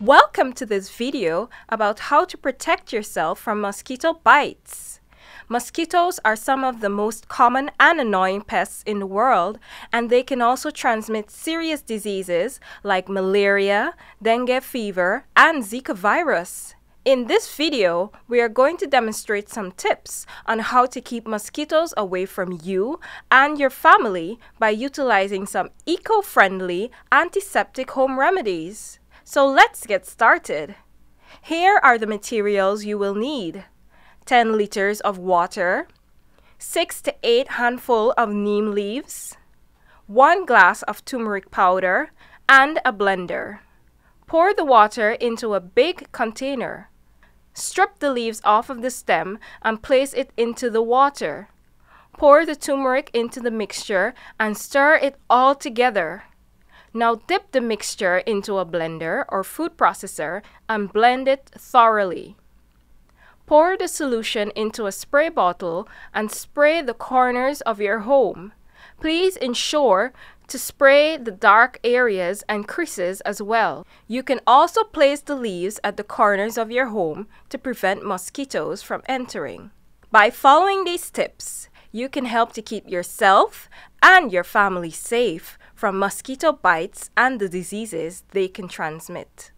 Welcome to this video about how to protect yourself from mosquito bites. Mosquitoes are some of the most common and annoying pests in the world, and they can also transmit serious diseases like malaria, dengue fever, and Zika virus. In this video, we are going to demonstrate some tips on how to keep mosquitoes away from you and your family by utilizing some eco-friendly antiseptic home remedies. So let's get started. Here are the materials you will need. 10 liters of water, 6 to 8 handful of neem leaves, 1 glass of turmeric powder, and a blender. Pour the water into a big container. Strip the leaves off of the stem and place it into the water. Pour the turmeric into the mixture and stir it all together. Now dip the mixture into a blender or food processor and blend it thoroughly. Pour the solution into a spray bottle and spray the corners of your home. Please ensure to spray the dark areas and creases as well. You can also place the leaves at the corners of your home to prevent mosquitoes from entering. By following these tips, you can help to keep yourself and your family safe from mosquito bites and the diseases they can transmit.